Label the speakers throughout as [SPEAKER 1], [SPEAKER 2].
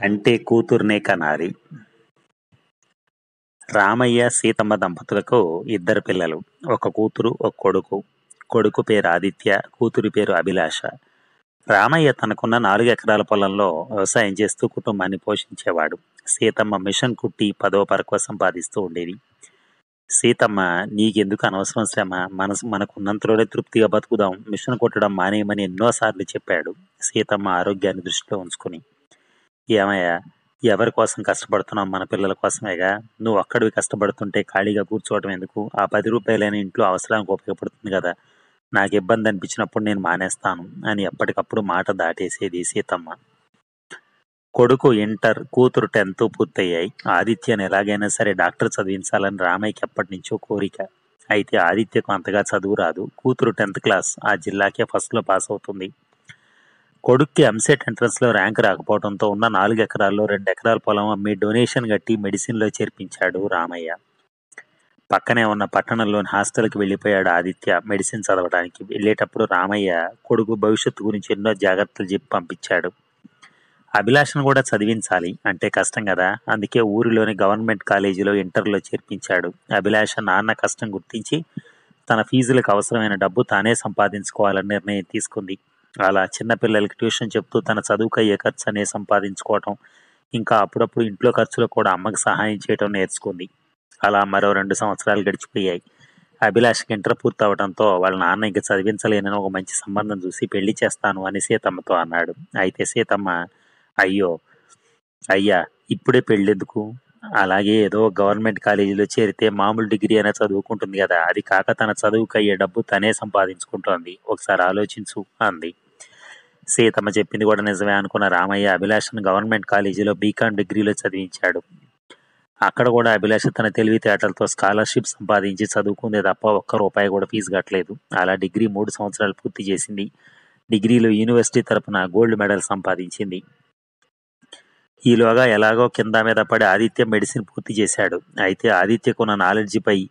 [SPEAKER 1] కంటే కూతుర్నే కనాలి. రామయ్య సీతమ్మ దంపతులకు ఇద్దరు పిల్లలు ఒక కూతురు ఒక కొడుకు. కొడుకు పేరు ఆదిత్య కూతురి పేరు అభిలాష. రామయ్య తనకున్న నాలుగు ఎకరాల పొలంలో వ్యవసాయం చేస్తూ కుటుంబాన్ని పోషించేవాడు. సీతమ్మ మిషన్ కుట్టి పదో పరకవ సంపాదిస్తూ ఉండేది. సీతమ్మ నీకెందుకు అనవసరం శ్రమ? మనసు మనకున్నంతలోనే తృప్తిగా బతుకుదాం. మిషన్ కొట్టడం మానేయమని ఎన్నోసార్లు చెప్పాడు. సీతమ్మ ఆరోగ్యాన్ని దృష్టిలో ఉంచుకుని. ఏమయ్యా? ఎవరి కోసం కష్టపడుతున్నాం మన పిల్లల కోసమేగా. నువ్వు ఒక్కడివి కష్టపడుతుంటే ఖాళీగా కూర్చోవడం ఎందుకు? ఆ పది రూపాయలైన ఇంట్లో అవసరానికి ఉపయోగపడుతుంది కదా. నాకు ఇబ్బంది అనిపించినప్పుడు నేను మానేస్తాను అని ఎప్పటికప్పుడు మాట దాటేసేది సీతమ్మ కొడుకు ఇంటర్ కూతురు టెన్త్ పూర్తయ్యాయి. ఆదిత్యను ఎలాగైనా సరే డాక్టర్ చదివించాలని రామయ్యకి ఎప్పటి నుంచో కోరిక. అయితే ఆదిత్యకు అంతగా చదువు రాదు. కూతురు టెన్త్ క్లాస్ ఆ జిల్లాకే ఫస్ట్లో పాస్ అవుతుంది. కొడుక్కి ఎంసెట్ ఎంట్రన్స్లో ర్యాంక్ రాకపోవడంతో ఉన్న నాలుగు ఎకరాల్లో రెండు ఎకరాల పొలం అమ్మి డొనేషన్ కట్టి మెడిసిన్లో చేర్పించాడు రామయ్య. పక్కనే ఉన్న పట్టణంలోని హాస్టల్కి వెళ్ళిపోయాడు ఆదిత్య మెడిసిన్ చదవడానికి. వెళ్ళేటప్పుడు రామయ్య కొడుకు భవిష్యత్తు గురించి ఎన్నో జాగ్రత్తలు చెప్పి పంపించాడు. అభిలాషను కూడా చదివించాలి అంటే కష్టం కదా. అందుకే ఊరిలోని గవర్నమెంట్ కాలేజీలో ఇంటర్లో చేర్పించాడు. అభిలాష నాన్న కష్టం గుర్తించి తన ఫీజులకు అవసరమైన డబ్బు తానే సంపాదించుకోవాలని నిర్ణయం తీసుకుంది. అలా చిన్నపిల్లలకి ట్యూషన్ చెప్తూ తన చదువుకు అయ్యే ఖర్చు అనే సంపాదించుకోవటం ఇంకా అప్పుడప్పుడు ఇంట్లో ఖర్చులు కూడా అమ్మకి సహాయం చేయటం నేర్చుకుంది. అలా మరో రెండు సంవత్సరాలు గడిచిపోయాయి. అభిలాష్కి ఇంటర్ పూర్తవడంతో వాళ్ళ నాన్న ఇంక చదివించలేనని ఒక మంచి సంబంధం చూసి పెళ్ళి చేస్తాను అని సీతమ్మతో అన్నాడు. అయితే సీతమ్మ అయ్యో అయ్యా ఇప్పుడే పెళ్ళెందుకు? అలాగే ఏదో గవర్నమెంట్ కాలేజీలో చేరితే మామూలు డిగ్రీ అనే చదువుకుంటుంది కదా అది కాక తన చదువుకు అయ్యే డబ్బు తనే సంపాదించుకుంటోంది. ఒకసారి ఆలోచించు అంది. సీతమ్మ చెప్పింది కూడా నిజమే అనుకున్న రామయ్య అభిలాషను గవర్నమెంట్ కాలేజీలో బీకామ్ డిగ్రీలో చదివించాడు. అక్కడ కూడా అభిలాష తన తెలివితేటలతో స్కాలర్షిప్ సంపాదించి చదువుకుందే తప్ప ఒక్క రూపాయి కూడా ఫీజు కట్టలేదు. అలా డిగ్రీ మూడు సంవత్సరాలు పూర్తి చేసింది. డిగ్రీలో యూనివర్సిటీ తరపున గోల్డ్ మెడల్ సంపాదించింది. ఈలోగా ఎలాగో కింద మీద పడి ఆదిత్య మెడిసిన్ పూర్తి చేశాడు. అయితే ఆదిత్యకున్న నాలెడ్జిపై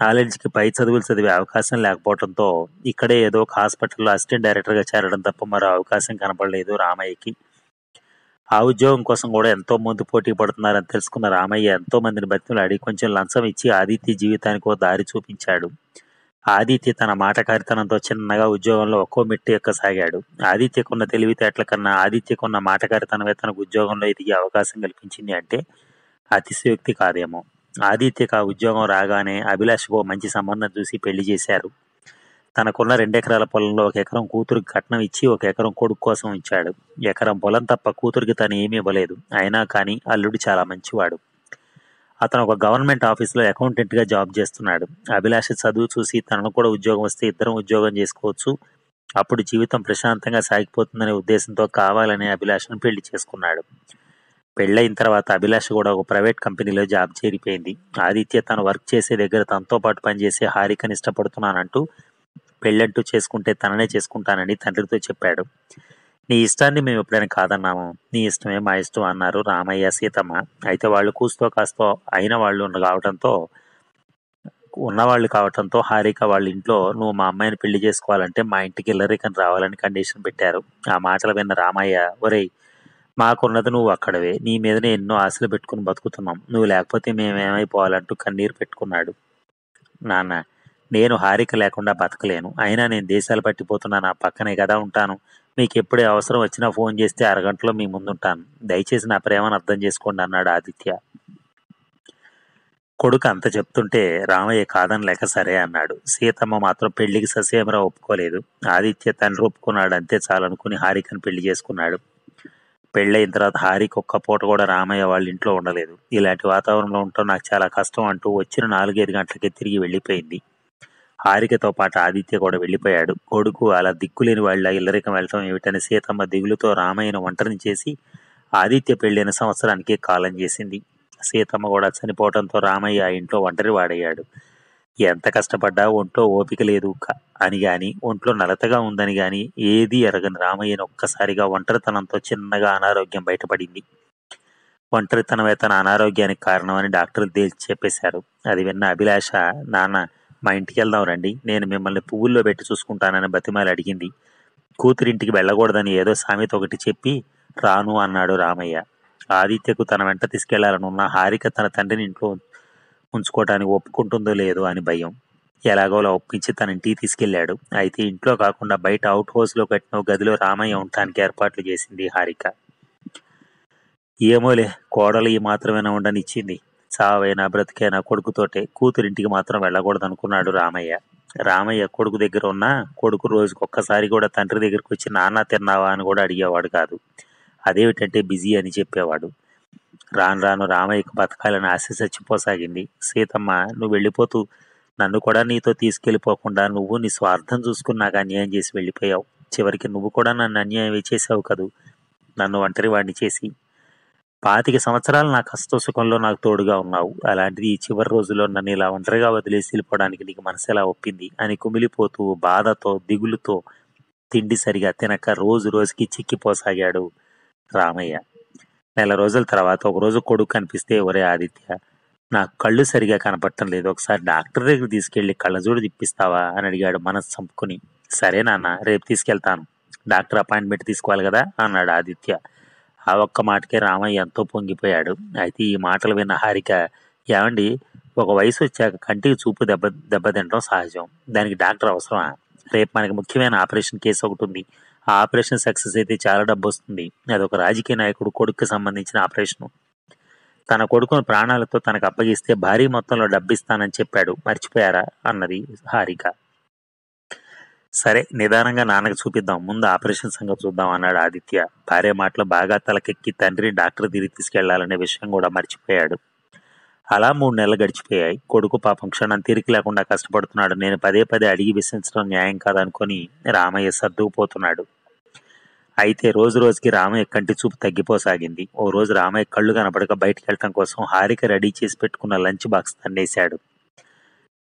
[SPEAKER 1] కాలేజీకి పై చదువులు చదివే అవకాశం లేకపోవడంతో ఇక్కడే ఏదో ఒక హాస్పిటల్లో అసిస్టెంట్ డైరెక్టర్గా చేరడం తప్ప మరో అవకాశం కనపడలేదు రామయ్యకి. ఆ ఉద్యోగం కోసం కూడా ఎంతో మంది పోటీ పడుతున్నారని తెలుసుకున్న రామయ్య ఎంతో మందిని బతిమలాడి కొంచెం లంచం ఇచ్చి ఆదిత్య జీవితానికి ఓ దారి చూపించాడు. ఆదిత్య తన మాటకారితనంతో చిన్నగా ఉద్యోగంలో ఒక్కో మెట్టు ఎక్కసాగాడు. ఆదిత్యకున్న తెలివితేటల కన్నా ఆదిత్యకున్న మాటకారితనమే తనకు ఉద్యోగంలో ఎదిగే అవకాశం కల్పించింది అంటే అతిశయోక్తి కాదేమో. ఆదిత్యకు ఆ ఉద్యోగం రాగానే అభిలాష్కు మంచి సంబంధం చూసి పెళ్ళి చేశారు. తనకున్న రెండెకరాల పొలంలో ఒక ఎకరం కూతురికి కట్నం ఇచ్చి ఒక ఎకరం కొడుకు కోసం ఇచ్చాడు. ఎకరం పొలం తప్ప కూతురికి తను ఏమీ ఇవ్వలేదు. అయినా కానీ అల్లుడు చాలా మంచివాడు. అతను ఒక గవర్నమెంట్ ఆఫీస్లో అకౌంటెంట్గా జాబ్ చేస్తున్నాడు. అభిలాష చదువు చూసి తనను కూడా ఉద్యోగం వస్తే ఇద్దరం ఉద్యోగం చేసుకోవచ్చు. అప్పుడు జీవితం ప్రశాంతంగా సాగిపోతుందనే ఉద్దేశంతో కావాలనే అభిలాషను పెళ్ళి చేసుకున్నాడు. పెళ్ళైన తర్వాత అభిలాష కూడా ఒక ప్రైవేట్ కంపెనీలో జాబ్ చేరిపోయింది. ఆదిత్య తను వర్క్ చేసే దగ్గర తనతో పాటు పనిచేసే హారికని ఇష్టపడుతున్నానంటూ పెళ్ళంటూ చేసుకుంటే తననే చేసుకుంటానని తండ్రితో చెప్పాడు. నీ ఇష్టాన్ని మేము ఎప్పుడైనా కాదన్నాము. నీ ఇష్టమే మా ఇష్టం అన్నారు రామయ్య సీతమ్మ. అయితే వాళ్ళు కూస్తో కాస్తో అయిన వాళ్ళు కావడంతో ఉన్నవాళ్ళు కావటంతో హారిక వాళ్ళ ఇంట్లో నువ్వు మా అమ్మాయిని పెళ్ళి చేసుకోవాలంటే మా ఇంటికి ఇల్లరికని రావాలని కండిషన్ పెట్టారు. ఆ మాటలు విన్న రామయ్య ఒరేయ్ మాకున్నది నువ్వు అక్కడవే. నీ మీదనే ఎన్నో ఆశలు పెట్టుకుని బతుకుతున్నాం. నువ్వు లేకపోతే మేమేమైపోవాలంటూ కన్నీరు పెట్టుకున్నాడు. నాన్న నేను హారిక లేకుండా బతకలేను. అయినా నేను దేశాలు పట్టిపోతున్నా నా పక్కనే కదా ఉంటాను. మీకు ఎప్పుడే అవసరం వచ్చినా ఫోన్ చేస్తే అరగంటలో మీ ముందుంటాను. దయచేసి నా ప్రేమను అర్థం చేసుకోండి అన్నాడు ఆదిత్య. కొడుకు అంత చెప్తుంటే రామయ్య కాదని లేక సరే అన్నాడు. సీతమ్మ మాత్రం పెళ్ళికి ససేమరా ఒప్పుకోలేదు. ఆదిత్య తండ్రి ఒప్పుకున్నాడు అంతే చాలనుకుని హారికను పెళ్ళి చేసుకున్నాడు. పెళ్ళైన తర్వాత హారిక ఒక్క పూట కూడా రామయ్య వాళ్ళ ఇంట్లో ఉండలేదు. ఇలాంటి వాతావరణంలో ఉండటం నాకు చాలా కష్టం అంటూ వచ్చిన నాలుగైదు గంటలకే తిరిగి వెళ్ళిపోయింది. హారికతో పాటు ఆదిత్య కూడా వెళ్ళిపోయాడు. కొడుకు అలా దిక్కులేని వాళ్ళ ఇల్లరికం వెళ్ళటం ఏమిటని సీతమ్మ దిగులుతో రామయ్యను ఒంటరిని చేసి ఆదిత్య పెళ్ళైన సంవత్సరానికి కాలం చేసింది. సీతమ్మ కూడా చనిపోవడంతో రామయ్య ఆ ఇంట్లో ఒంటరి వాడయ్యాడు ఎంత కష్టపడ్డా ఒంట్లో ఓపిక లేదు. అని గాని ఒంట్లో నలతగా ఉందని గాని ఏదీ ఎరగని రామయ్యను ఒక్కసారిగా ఒంటరితనంతో చిన్నగా అనారోగ్యం బయటపడింది. ఒంటరితనమే తన అనారోగ్యానికి కారణమని డాక్టర్లు తేల్చి చెప్పేశారు. అది విన్న అభిలాష నాన్న మా ఇంటికి వెళ్దాం రండి. నేను మిమ్మల్ని పువ్వుల్లో పెట్టి చూసుకుంటానని బతిమాలి అడిగింది. కూతురింటికి వెళ్ళకూడదని ఏదో సామెత ఒకటి చెప్పి రాను అన్నాడు రామయ్య. ఆదిత్యకు తన వెంట తీసుకెళ్ళాలనున్న హారిక తన తండ్రిని ఇంట్లో ఉంచుకోవటానికి ఒప్పుకుంటుందో లేదో అని భయం. ఎలాగోలా ఒప్పించి తన ఇంటికి తీసుకెళ్ళాడు అయితే ఇంట్లో కాకుండా బయట అవుట్ హౌస్లో కట్టిన గదిలో రామయ్య ఉండటానికి ఏర్పాట్లు చేసింది హారిక. ఏమోలే కోడలు ఈ మాత్రమేనా ఉండనిచ్చింది. చావైనా బ్రతికైనా కొడుకుతోటే కూతురింటికి మాత్రం వెళ్ళకూడదనుకున్నాడు రామయ్య. రామయ్య కొడుకు దగ్గర ఉన్న కొడుకు రోజుకు ఒక్కసారి కూడా తండ్రి దగ్గరికి వచ్చి నాన్న తిన్నావా? అని కూడా అడిగేవాడు కాదు. అదేమిటంటే బిజీ అని చెప్పేవాడు. రాను రాను రామయ్యకు బతకాలని ఆశ చచ్చిపోసాగింది. సీతమ్మ నువ్వు వెళ్ళిపోతూ నన్ను కూడా నీతో తీసుకెళ్ళిపోకుండా నువ్వు నీ స్వార్థం చూసుకుని నాకు అన్యాయం చేసి వెళ్ళిపోయావు. చివరికి నువ్వు కూడా నన్ను అన్యాయం చేసావు కదూ? నన్ను ఒంటరి వాడిని చేసి. పాతిక సంవత్సరాలు నా కష్ట సుఖంలో నాకు తోడుగా ఉన్నావు. అలాంటిది ఈ చివరి రోజుల్లో నన్ను ఇలా ఒంటరిగా వదిలేసి వెళ్ళిపోవడానికి నీకు మనసు ఎలా ఒప్పింది? అని కుమిలిపోతూ బాధతో దిగులుతో తిండి సరిగా తినక రోజు రోజుకి చిక్కిపోసాగాడు రామయ్య. నెల రోజుల తర్వాత ఒక రోజు కొడుకు కనిపిస్తే ఒరే ఆదిత్య నాకు కళ్ళు సరిగా కనపడటం లేదు. ఒకసారి డాక్టర్ దగ్గర తీసుకెళ్ళి కళ్ళజోడు తిప్పిస్తావా? అని అడిగాడు మనసు చంపుకుని. సరే నాన్న రేపు తీసుకెళ్తాను. డాక్టర్ అపాయింట్మెంట్ తీసుకోవాలి కదా? అన్నాడు ఆదిత్య. ఆ ఒక్క మాటకే రామయ్య ఎంతో పొంగిపోయాడు. అయితే ఈ మాటలు విన్న హారిక ఏమండి ఒక వయసు వచ్చాక కంటికి చూపు దెబ్బ దెబ్బతింటడం సహజం. దానికి డాక్టర్ అవసరమా? రేపు మనకి ముఖ్యమైన ఆపరేషన్ కేసు ఒకటి ఉంది. ఆ ఆపరేషన్ సక్సెస్ అయితే చాలా డబ్బు వస్తుంది అది ఒక రాజకీయ నాయకుడు కొడుకు సంబంధించిన ఆపరేషన్. తన కొడుకును ప్రాణాలతో తనకు అప్పగిస్తే భారీ మొత్తంలో డబ్బు ఇస్తానని చెప్పాడు. మర్చిపోయారా? అన్నది హారిక. సరే నిదానంగా నాన్నకు చూపిద్దాం. ముందు ఆపరేషన్ సంగతి చూద్దాం అన్నాడు ఆదిత్య. భార్య మాటలు బాగా తలకెక్కి తండ్రి డాక్టర్ తిరిగి తీసుకెళ్ళాలనే విషయం కూడా మర్చిపోయాడు. అలా మూడు నెలలు గడిచిపోయాయి. కొడుకు పాపం క్షణం తీరిక లేకుండా కష్టపడుతున్నాడు. నేను పదే పదే అడిగి విశ్వించడం న్యాయం కాదనుకొని రామయ్య సర్దుకుపోతున్నాడు. అయితే రోజు రోజుకి రామయ్య కంటి చూపు తగ్గిపోసాగింది. ఓ రోజు రామయ్య కళ్ళు కనపడక బయటికి వెళ్ళటం కోసం హారిక రెడీ చేసి పెట్టుకున్న లంచ్ బాక్స్ తన్నేశాడు.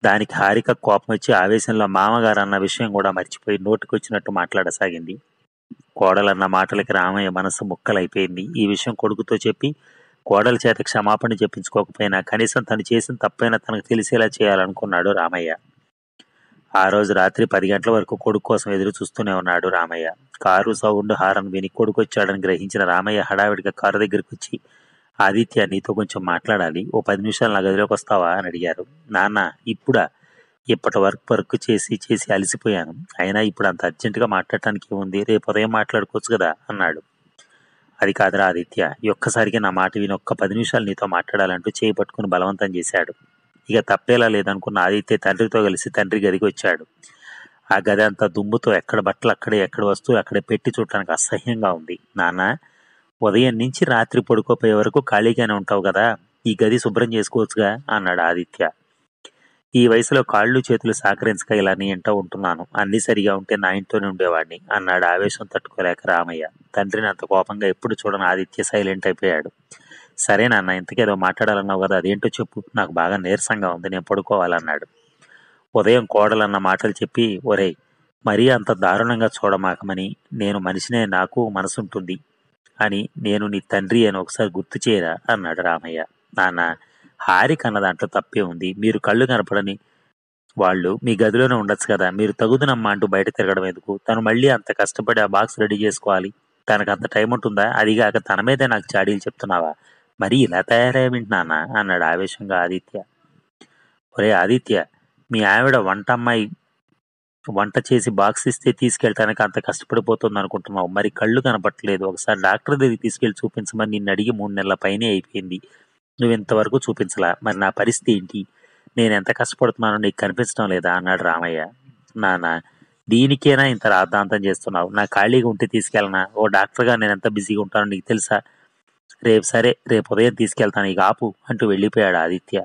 [SPEAKER 1] దానికి హారిక కోపం వచ్చి ఆవేశంలో మామగారు అన్న విషయం కూడా మర్చిపోయి నోటికొచ్చినట్టు మాట్లాడసాగింది. కోడలన్న మాటలకి రామయ్య మనసు ముక్కలైపోయింది. ఈ విషయం కొడుకుతో చెప్పి కోడల చేత క్షమాపణ చెప్పించుకోకపోయినా కనీసం తను చేసిన తప్పైనా తనకు తెలిసేలా చేయాలనుకున్నాడు రామయ్య. ఆ రోజు రాత్రి పది గంటల వరకు కొడుకు కోసం ఎదురు చూస్తూనే ఉన్నాడు రామయ్య. కారు సౌండ్ హారన్ విని కొడుకు వచ్చాడని గ్రహించిన రామయ్య హడావిడిగా కారు దగ్గరికి వచ్చి ఆదిత్య నీతో కొంచెం మాట్లాడాలి. ఓ పది నిమిషాలు నా గదిలోకి వస్తావా? అని అడిగారు. నాన్న ఇప్పుడా? ఇప్పటి వరకు వర్క్ చేసి చేసి అలసిపోయాను. అయినా ఇప్పుడు అంత అర్జెంటుగా మాట్లాడటానికి ఏముంది? రేపు ఉదయం మాట్లాడుకోవచ్చు కదా? అన్నాడు. అది కాదురా ఆదిత్య ఒక్కసారికి నా మాట విని ఒక్క పది నిమిషాలు నీతో మాట్లాడాలంటూ చేయి పట్టుకుని బలవంతం చేశాడు. ఇక తప్పేలా లేదనుకున్న ఆదిత్య తండ్రితో కలిసి తండ్రి గదికి వచ్చాడు. ఆ గది అంతా దుమ్ముతో ఎక్కడ బట్టలు అక్కడే ఎక్కడ వస్తువు అక్కడే పెట్టి చూడటానికి అసహ్యంగా ఉంది. నాన్న ఉదయం నుంచి రాత్రి పడుకోపోయే వరకు ఖాళీగానే ఉంటావు కదా? ఈ గది శుభ్రం చేసుకోవచ్చుగా? అన్నాడు ఆదిత్య. ఈ వయసులో కాళ్ళు చేతులు సహకరించక ఇలా నీ ఇంట ఉంటున్నాను. అన్ని సరిగా ఉంటే నా ఇంట్లోనే ఉండేవాడిని అన్నాడు ఆవేశం తట్టుకోలేక రామయ్య. తండ్రిని అంత కోపంగా ఎప్పుడు చూడని. ఆదిత్య సైలెంట్ అయిపోయాడు. సరే నాన్న ఇంతకేదో మాట్లాడాలన్నావు కదా అదేంటో చెప్పు. నాకు బాగా నీరసంగా ఉంది నేను పడుకోవాలన్నాడు. ఉదయం కోడలన్న మాటలు చెప్పి ఒరేయ్ మరీ అంత దారుణంగా చూడమాకమని నేను మనిషినే నాకు మనసుంటుంది అని నేను నీ తండ్రి అని ఒకసారి గుర్తు చేయరా? అన్నాడు రామయ్య. నాన్న హారిక అన్న దాంట్లో తప్పే ఉంది. మీరు కళ్ళు కనపడని వాళ్ళు మీ గదిలోనే ఉండొచ్చు కదా. మీరు తగుదునమ్మా అంటూ బయట తిరగడం ఎందుకు? తను మళ్ళీ అంత కష్టపడి ఆ బాక్స్ రెడీ చేసుకోవాలి. తనకు అంత టైం ఉంటుందా? అదిగాక తన మీదే నాకు చాడీలు చెప్తున్నావా? మరి ఇలా తయారయ్యేమిటి అన్నాడు ఆవేశంగా ఆదిత్య. ఒరే ఆదిత్య మీ ఆవిడ వంట అమ్మాయి వంట చేసి బాక్స్ ఇస్తే తీసుకెళ్తానికి అంత కష్టపడిపోతుంది అనుకుంటున్నావు. మరి కళ్ళు కనపట్టలేదు ఒకసారి డాక్టర్ దగ్గరికి తీసుకెళ్ళి చూపించమని నిన్ను అడిగి మూడు నెలల పైనే అయిపోయింది. నువ్వు ఇంతవరకు చూపించలా. మరి నా పరిస్థితి ఏంటి? నేను ఎంత కష్టపడుతున్నానో నీకు కనిపించడం లేదా? అన్నాడు రామయ్య. నాన్న దీనికేనా ఇంత రాద్ధాంతం చేస్తున్నావు? నా ఖాళీగా ఉంటే తీసుకెళ్ళనా? ఓ డాక్టర్గా నేను ఎంత బిజీగా ఉంటానో నీకు తెలుసా? రేపు సరే రేపు ఉదయం తీసుకెళ్తాను ఇక ఆపు అంటూ వెళ్ళిపోయాడు ఆదిత్య.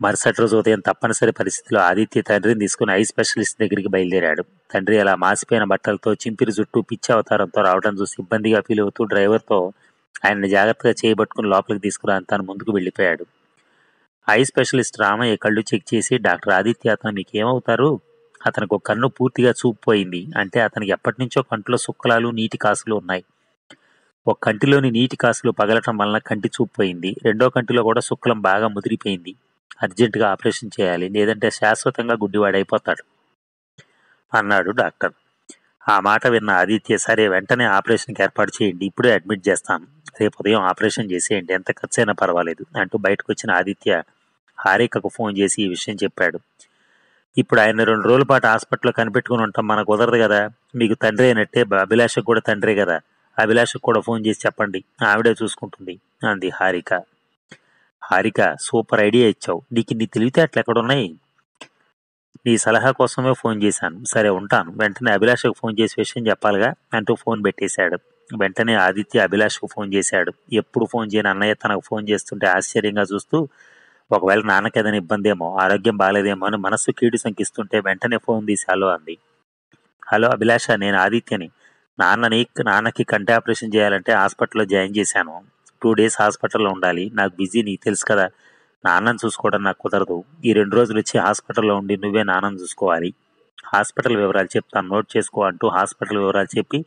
[SPEAKER 1] మరుసటి రోజు ఉదయం తప్పనిసరి పరిస్థితిలో ఆదిత్య తండ్రిని తీసుకుని ఐ స్పెషలిస్ట్ దగ్గరికి బయలుదేరాడు. తండ్రి అలా మాసిపోయిన బట్టలతో చింపిరి జుట్టు పిచ్చి అవతారంతో రావడం చూసి ఇబ్బందిగా ఫీల్ అవుతూ డ్రైవర్తో ఆయన జాగ్రత్తగా చేయబట్టుకుని లోపలికి తీసుకురా తను ముందుకు వెళ్ళిపోయాడు. ఐ స్పెషలిస్ట్ రామయ్య కళ్ళు చెక్ చేసి డాక్టర్ ఆదిత్య అతను మీకు ఏమవుతారు అతనికి ఒక కన్ను పూర్తిగా చూపిపోయింది. అంటే అతనికి ఎప్పటి నుంచో కంటిలో సుక్కలాలు నీటి కాసులు ఉన్నాయి. ఒక కంటిలోని నీటి కాసులు పగలటం వలన కంటి చూపుపోయింది. రెండో కంటిలో కూడా శుక్లం బాగా ముదిరిపోయింది. అర్జెంటుగా ఆపరేషన్ చేయాలి. లేదంటే శాశ్వతంగా గుడ్డివాడైపోతాడు. అన్నాడు డాక్టర్. ఆ మాట విన్న ఆదిత్య సరే వెంటనే ఆపరేషన్కి ఏర్పాటు చేయండి. ఇప్పుడే అడ్మిట్ చేస్తాను. రేపు ఉదయం ఆపరేషన్ చేసేయండి. ఎంత ఖర్చైనా పర్వాలేదు అంటూ బయటకు వచ్చిన ఆదిత్య హారికకు ఫోన్ చేసి ఈ విషయం చెప్పాడు. ఇప్పుడు ఆయన రెండు రోజుల పాటు హాస్పిటల్లో కనిపెట్టుకుని ఉంటాం మనకు కుదరదు కదా. మీకు తండ్రి అయినట్టే అభిలాషకు కూడా తండ్రే కదా. అభిలాషకు కూడా ఫోన్ చేసి చెప్పండి. ఆవిడే చూసుకుంటుంది అంది హారిక. హారిక సూపర్ ఐడియా ఇచ్చావు. నీకు నీ తెలివితేటలు ఎక్కడున్నాయి? నీ సలహా కోసమే ఫోన్ చేశాను. సరే ఉంటాను. వెంటనే అభిలాషకు ఫోన్ చేసి విషయం చెప్పాలిగా అంటూ ఫోన్ పెట్టేశాడు. వెంటనే ఆదిత్య అభిలాష్కు ఫోన్ చేశాడు. ఎప్పుడు ఫోన్ చేయని? అన్నయ్య తనకు ఫోన్ చేస్తుంటే ఆశ్చర్యంగా చూస్తూ ఒకవేళ నాన్నకి ఏదైనా ఇబ్బంది ఏమో ఆరోగ్యం బాగాలేదేమో అని మనస్సు కీడు శంకిస్తుంటే వెంటనే ఫోన్ తీసి హలో అంది. హలో అభిలాష నేను ఆదిత్యని. నాన్నని నాన్నకి కంటి ఆపరేషన్ చేయాలంటే హాస్పిటల్లో జాయిన్ చేశాను. టూ డేస్ హాస్పిటల్లో ఉండాలి. నాకు బిజీ నీకు తెలుసు కదా. నాన్నని చూసుకోవడం నాకు కుదరదు. ఈ రెండు రోజులు వచ్చి హాస్పిటల్లో ఉండి నువ్వే నాన్నని చూసుకోవాలి. హాస్పిటల్ వివరాలు చెప్తాను. నోట్ చేసుకో అంటూ హాస్పిటల్ వివరాలు చెప్పి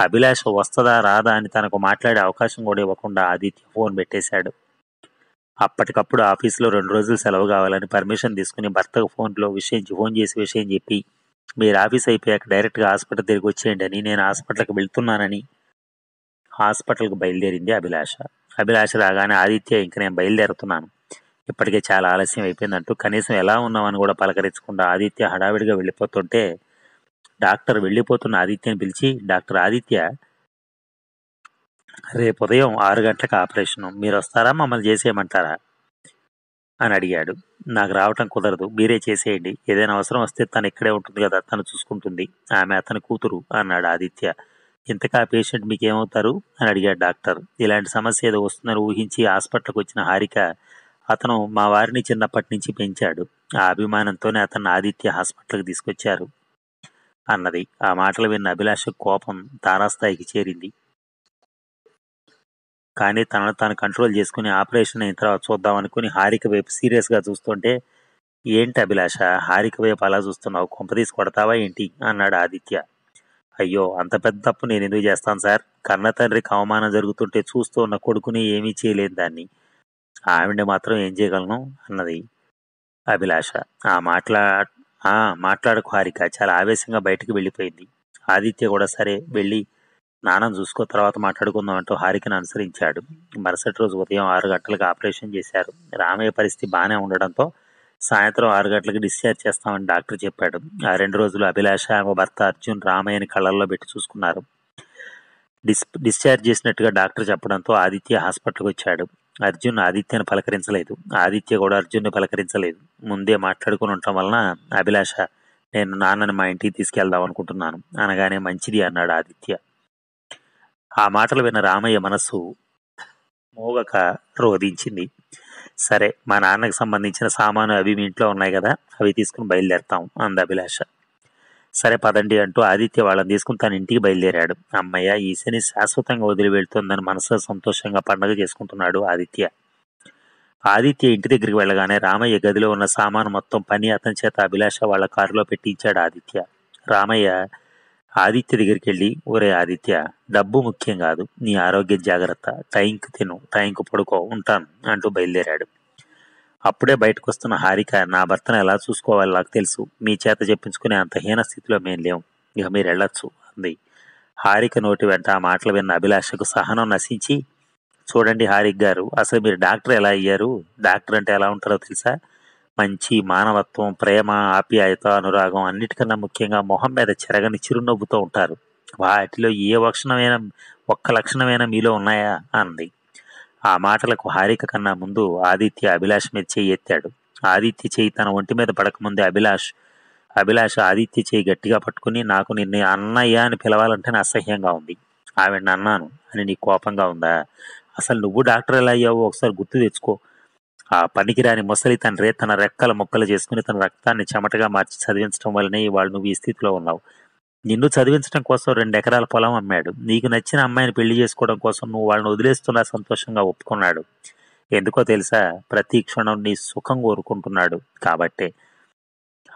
[SPEAKER 1] అభిలాష వస్తుందా రాదా అని తనకు మాట్లాడే అవకాశం కూడా ఇవ్వకుండా ఆదిత్య ఫోన్ పెట్టేశాడు. అప్పటికప్పుడు ఆఫీసులో రెండు రోజులు సెలవు కావాలని పర్మిషన్ తీసుకుని భర్తకు ఫోన్లో విషయం ఫోన్ చేసి విషయం చెప్పి మీరు ఆఫీస్ అయిపోయాక డైరెక్ట్గా హాస్పిటల్ తిరిగి వచ్చేయండి అని నేను హాస్పిటల్కి వెళ్తున్నానని. హాస్పిటల్కి బయలుదేరింది అభిలాష. అభిలాష రాగానే ఆదిత్య ఇంక నేను బయలుదేరుతున్నాను. ఇప్పటికే చాలా ఆలస్యం అయిపోయిందంటూ కనీసం ఎలా ఉన్నామని కూడా పలకరించకుండా ఆదిత్య హడావిడిగా వెళ్ళిపోతుంటే డాక్టర్ వెళ్ళిపోతున్న ఆదిత్యని పిలిచి డాక్టర్ ఆదిత్య రేపు ఉదయం ఆరు గంటలకు ఆపరేషన్. మీరు వస్తారా? మమ్మల్ని చేసేయమంటారా? అని అడిగాడు. నాకు రావటం కుదరదు. మీరే చేసేయండి. ఏదైనా అవసరం వస్తే తను ఇక్కడే ఉంటుంది కదా తను చూసుకుంటుంది. ఆమె అతని కూతురు అన్నాడు ఆదిత్య. ఇంతకా పేషెంట్ మీకు ఏమవుతారు అని అడిగాడు డాక్టర్. ఇలాంటి సమస్య ఏదో వస్తుందని ఊహించి హాస్పిటల్కి వచ్చిన హారిక అతను మా వారిని చిన్నప్పటి నుంచి పెంచాడు. ఆ అభిమానంతోనే అతన్ని ఆదిత్య హాస్పిటల్కి తీసుకొచ్చారు. అన్నది. ఆ మాటలు విన్న అభిలాష కోపం తారాస్థాయికి చేరింది. కానీ తనను తాను కంట్రోల్ చేసుకుని ఆపరేషన్ అయిన తర్వాత చూద్దాం అనుకుని హారిక వైపు సీరియస్గా చూస్తుంటే ఏంటి అభిలాష హారిక వైపు అలా చూస్తున్నావు? కొంపదీసి కొడతావా ఏంటి? అన్నాడు ఆదిత్య. అయ్యో అంత పెద్ద తప్పు నేను ఎందుకు చేస్తాను సార్? కన్న తండ్రికి అవమానం జరుగుతుంటే చూస్తూ ఉన్న కొడుకుని ఏమీ చేయలేని దాన్ని. ఆవిడ మాత్రం ఏం చేయగలను? అన్నది అభిలాష. ఆ మాట్లాడ ఆ మాట్లాడకు హారిక. చాలా ఆవేశంగా బయటికి వెళ్ళిపోయింది. ఆదిత్య కూడా సరే వెళ్ళి నానం చూసుకో తర్వాత మాట్లాడుకుందాం అంటూ హారికను అనుసరించాడు. మరుసటి రోజు ఉదయం ఆరు గంటలకు ఆపరేషన్ చేశారు. రామయ్య పరిస్థితి బాగానే ఉండడంతో సాయంత్రం ఆరు గంటలకు డిశ్చార్జ్ చేస్తామని డాక్టర్ చెప్పాడు. ఆ రెండు రోజులు అభిలాష ఆమె భర్త అర్జున్ రామయ్యని కళ్ళల్లో పెట్టి చూసుకున్నారు. డిస్ డిశ్చార్జ్ చేసినట్టుగా డాక్టర్ చెప్పడంతో ఆదిత్య హాస్పిటల్కి వచ్చాడు. అర్జున్ ఆదిత్యను పలకరించలేదు. ఆదిత్య కూడా అర్జున్ని పలకరించలేదు. ముందే మాట్లాడుకుని ఉండటం వలన అభిలాష నేను నాన్నని మా ఇంటికి తీసుకెళ్దాం అనుకుంటున్నాను. అనగానే మంచిది అన్నాడు ఆదిత్య. ఆ మాటలు విన్న రామయ్య మనస్సు మోగక రోధించింది. సరే మా నాన్నకి సంబంధించిన సామాను అవి మీ ఇంట్లో ఉన్నాయి కదా అవి తీసుకుని బయలుదేరతాం అంది అభిలాష. సరే పదండి అంటూ ఆదిత్య వాళ్ళని తీసుకుని తన ఇంటికి బయలుదేరాడు. అమ్మయ్య ఈ శని శాశ్వతంగా వదిలి వెళ్తుందని మనసులో సంతోషంగా పండగ చేసుకుంటున్నాడు ఆదిత్య. ఆదిత్య ఇంటి దగ్గరికి వెళ్ళగానే రామయ్య గదిలో ఉన్న సామాను మొత్తం పని అతని చేత అభిలాష వాళ్ళ కారులో పెట్టించాడు ఆదిత్య. రామయ్య ఆదిత్య దగ్గరికి వెళ్ళి ఒరే ఆదిత్య డబ్బు ముఖ్యం కాదు నీ ఆరోగ్య జాగ్రత్త టైంకి తిను టైంకి పడుకో ఉంటాను అంటూ బయలుదేరాడు. అప్పుడే బయటకు వస్తున్న హారిక నా భర్తను ఎలా చూసుకోవాలి నాకు తెలుసు. మీ చేత చెప్పించుకునే అంత హీన స్థితిలో మేం లేం. ఇక మీరు వెళ్ళొచ్చు అంది. హారిక నోటి వెంట ఆ మాటలు విన్న అభిలాషకు సహనం నశించి చూడండి హారిక్ గారు అసలు మీరు డాక్టర్ ఎలా అయ్యారు? డాక్టర్ అంటే ఎలా ఉంటారో తెలుసా? మంచి మానవత్వం ప్రేమ ఆప్యాయత అనురాగం అన్నిటికన్నా ముఖ్యంగా మొహం మీద చెరగని చిరునవ్వుతో ఉంటారు. వాటిలో ఏ లక్షణమైన ఒక్క లక్షణమైనా మీలో ఉన్నాయా? అంది. ఆ మాటలకు హారిక కన్నా ముందు ఆదిత్య అభిలాష్ మీద చేయి ఎత్తాడు. ఆదిత్య చేయి తన ఒంటి మీద పడకముందే అభిలాష్ అభిలాష్ ఆదిత్య చేయి గట్టిగా పట్టుకుని నాకు నిన్ను అన్నయ్య అని పిలవాలంటేనే అసహ్యంగా ఉంది. ఆవిడ అన్నాను అని నీ కోపంగా ఉందా? అసలు నువ్వు డాక్టర్ ఎలా అయ్యావో ఒకసారి గుర్తు తెచ్చుకో. ఆ పనికిరాని ముసలి తండ్రి తన రెక్కల మొక్కలు చేసుకుని తన రక్తాన్ని చెమటగా మార్చి చదివించడం వల్లనే ఇవాళ నువ్వు ఈ స్థితిలో ఉన్నావు. నిన్ను చదివించడం కోసం రెండు ఎకరాల పొలం అమ్మాడు. నీకు నచ్చిన అమ్మాయిని పెళ్ళి చేసుకోవడం కోసం నువ్వు వాళ్ళని వదిలేస్తున్నా సంతోషంగా ఒప్పుకున్నాడు. ఎందుకో తెలుసా? ప్రతి క్షణం నీ సుఖం కోరుకుంటున్నాడు. కాబట్టే.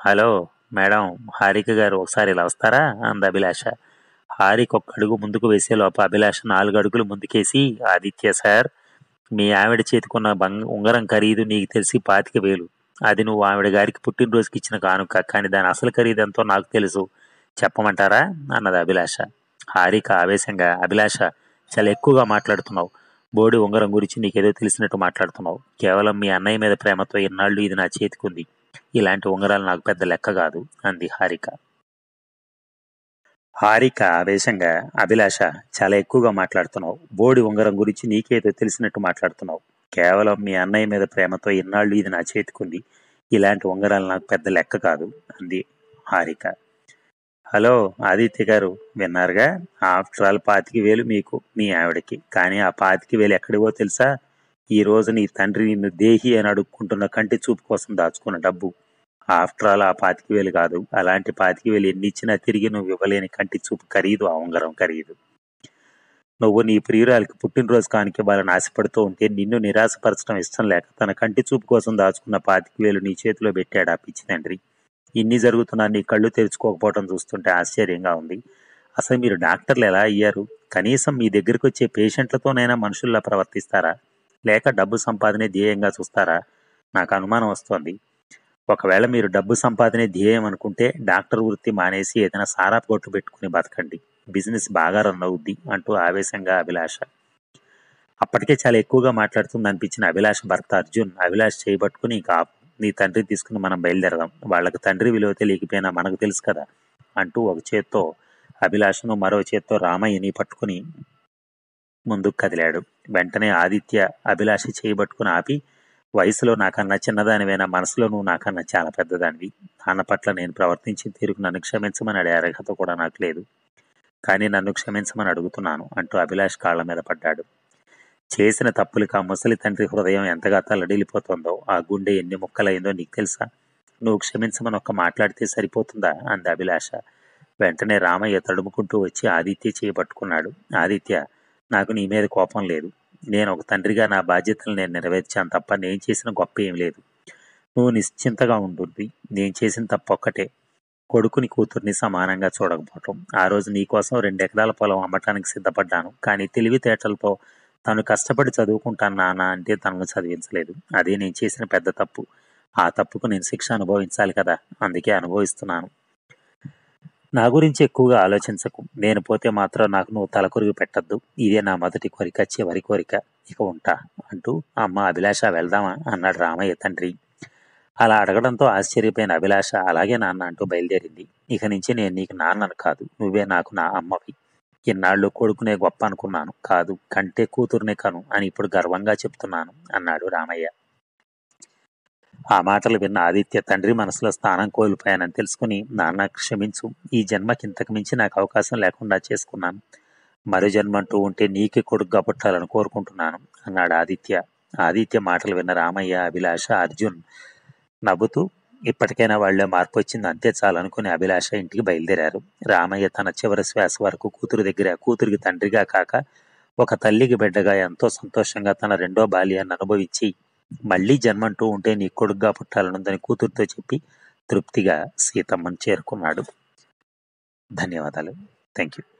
[SPEAKER 1] హలో మేడం హారిక గారు ఒకసారి ఇలా వస్తారా? అంది అభిలాష. హారిక ఒక్క అడుగు ముందుకు వేసే లోప అభిలాష నాలుగు అడుగులు ముందుకేసి ఆదిత్య సార్ మీ ఆవిడ చేతికున్న బంగ ఉంగరం ఖరీదు నీకు తెలిసి పాతిక వేలు. అది నువ్వు ఆవిడ గారికి పుట్టినరోజుకి ఇచ్చిన కానుక. కానీ దాని అసలు ఖరీదు ఎంతో నాకు తెలుసు. చెప్పమంటారా? అన్నది అభిలాష. హారిక ఆవేశంగా అభిలాష చాలా ఎక్కువగా మాట్లాడుతున్నావు. బోడి ఉంగరం గురించి నీకేదో తెలిసినట్టు మాట్లాడుతున్నావు. కేవలం మీ అన్నయ్య మీద ప్రేమతో ఇన్నాళ్ళు ఇది నా చేతికుంది ఇలాంటి ఉంగరాలు నాకు పెద్ద లెక్క కాదు అంది హారిక. హారిక ఆవేశంగా అభిలాష చాలా ఎక్కువగా మాట్లాడుతున్నావు. బోడి ఉంగరం గురించి నీకేదో తెలిసినట్టు మాట్లాడుతున్నావు. కేవలం మీ అన్నయ్య మీద ప్రేమతో ఇన్నాళ్ళు ఇది నా చేతికుంది ఇలాంటి ఉంగరాలు నాకు పెద్ద లెక్క కాదు అంది హారిక. హలో ఆదిత్య గారు విన్నారుగా? ఆఫ్టర్ ఆల్ పాతికి వేలు మీకు మీ ఆవిడకి. కానీ ఆ పాతికి వేలు ఎక్కడివో తెలుసా? ఈ రోజు నీ తండ్రి నిన్ను దేహి అని అడుక్కుంటున్న కంటి చూపు కోసం దాచుకున్న డబ్బు. ఆఫ్టర్ ఆల్ ఆ పాతికి వేలు కాదు. అలాంటి పాతికి వేలు ఎన్ని ఇచ్చినా తిరిగి నువ్వు ఇవ్వలేని కంటి చూపు ఖరీదు ఆ ఉంగరం ఖరీదు. నువ్వు నీ ప్రియురాలకి పుట్టినరోజు కానికి వాళ్ళని ఆశపడుతూ ఉంటే నిన్ను నిరాశపరచడం ఇష్టం లేక తన కంటి చూపు కోసం దాచుకున్న పాతికి వేలు నీ చేతిలో పెట్టాడు ఆ పిచ్చి తండ్రి. ఇన్ని జరుగుతున్నా నీ కళ్ళు తెరుచుకోకపోవడం చూస్తుంటే ఆశ్చర్యంగా ఉంది. అసలు మీరు డాక్టర్లు ఎలా అయ్యారు? కనీసం మీ దగ్గరికి వచ్చే పేషెంట్లతోనైనా మనుషుల్లా ప్రవర్తిస్తారా? లేక డబ్బు సంపాదనే ధ్యేయంగా చూస్తారా? నాకు అనుమానం వస్తోంది. ఒకవేళ మీరు డబ్బు సంపాదనే ధ్యేయం అనుకుంటే డాక్టర్ వృత్తి మానేసి ఏదైనా సారా కొట్టు పెట్టుకుని బతకండి. బిజినెస్ బాగా రన్ అవుద్ది అంటూ ఆవేశంగా అభిలాష. అప్పటికే చాలా ఎక్కువగా మాట్లాడుతుంది అనిపించిన అభిలాష భర్త అర్జున్ అభిలాష్ చేయబట్టుకుని కాపు నీ తండ్రి తీసుకుని మనం బయలుదేరదాం. వాళ్ళకి తండ్రి విలువ తెలియకపోయినా మనకు తెలుసు కదా అంటూ ఒక చేత్తో అభిలాషను మరో చేత్తో రామయ్యని పట్టుకుని ముందుకు కదిలాడు. వెంటనే ఆదిత్య అభిలాష చేయబట్టుకుని ఆపి వయసులో నాకన్నా చిన్నదానివైనా మనసులో నువ్వు నాకన్నా చాలా పెద్దదానివి. నాన్న పట్ల నేను ప్రవర్తించిన తీరుకు నన్ను క్షమించమని అడే అర్హత కూడా నాకు లేదు. కానీ నన్ను క్షమించమని అడుగుతున్నాను అంటూ అభిలాష్ కాళ్ళ మీద పడ్డాడు. చేసిన తప్పులకు ఆ ముసలి తండ్రి హృదయం ఎంతగా తల్లడిల్లిపోతుందో ఆ గుండె ఎన్ని ముక్కలైందో నీకు తెలుసా? నువ్వు క్షమించమని ఒక్క మాట్లాడితే సరిపోతుందా? అంది అభిలాష. వెంటనే రామయ్య తడుముకుంటూ వచ్చి ఆదిత్య చేయబట్టుకున్నాడు ఆదిత్య నాకు నీ మీద కోపం లేదు. నేను ఒక తండ్రిగా నా బాధ్యతలు నేను నెరవేర్చాను తప్ప నేను చేసిన గొప్ప ఏం లేదు. నువ్వు నిశ్చింతగా ఉంటుంది నేను చేసిన తప్పు ఒక్కటే. కొడుకుని కూతుర్ని సమానంగా చూడకపోవటం. ఆ రోజు నీ కోసం రెండు ఎకరాల పొలం అమ్మటానికి సిద్ధపడ్డాను. కానీ తెలివితేటలతో తను కష్టపడి చదువుకుంటాను నాన్న అంటే తనను చదివించలేదు. అదే నేను చేసిన పెద్ద తప్పు. ఆ తప్పుకు నేను శిక్ష అనుభవించాలి కదా అందుకే అనుభవిస్తున్నాను. నా గురించి ఎక్కువగా ఆలోచించకు. నేను పోతే మాత్రం నాకు నువ్వు తలకొరిగి పెట్టద్దు. ఇదే నా మొదటి కోరిక చివరి కోరిక. ఇక ఉంటా అంటూ అమ్మ అభిలాష వెళ్దామా అన్నాడు రామయ్య తండ్రి. అలా అడగడంతో ఆశ్చర్యపోయిన అభిలాష అలాగే నాన్న అంటూ బయలుదేరింది. ఇక నుంచి నేను నీకు నాన్నను కాదు నువ్వే నాకు నా అమ్మవి. ఇన్నాళ్ళు కొడుకునే గొప్ప అనుకున్నాను. కాదు కంటే కూతురునే కను అని ఇప్పుడు గర్వంగా చెప్తున్నాను అన్నాడు రామయ్య. ఆ మాటలు విన్న ఆదిత్య తండ్రి మనసులో స్థానం కోల్పోయానని తెలుసుకుని నాన్న క్షమించు. ఈ జన్మకి ఇంతకు మించి నాకు అవకాశం లేకుండా చేసుకున్నాను. మరో జన్మ అంటూ ఉంటే నీకే కొడుకుగా పుట్టాలని కోరుకుంటున్నాను అన్నాడు ఆదిత్య. ఆదిత్య మాటలు విన్న రామయ్య అభిలాష అర్జున్ నవ్వుతూ ఇప్పటికైనా వాళ్ళ మార్పు వచ్చింది అంతే చాలనుకుని అభిలాష ఇంటికి బయలుదేరారు. రామయ్య తన చివరి శ్వాస వరకు కూతురు దగ్గర కూతురికి తండ్రిగా కాక ఒక తల్లికి బిడ్డగా ఎంతో సంతోషంగా తన రెండో బాల్యాన్ని అనుభవించి మళ్ళీ జన్మంటూ ఉంటే నీ కొడుగ్గా పుట్టాలనుందని కూతురుతో చెప్పి తృప్తిగా సీతమ్మను చేరుకున్నాడు. ధన్యవాదాలు. Thank you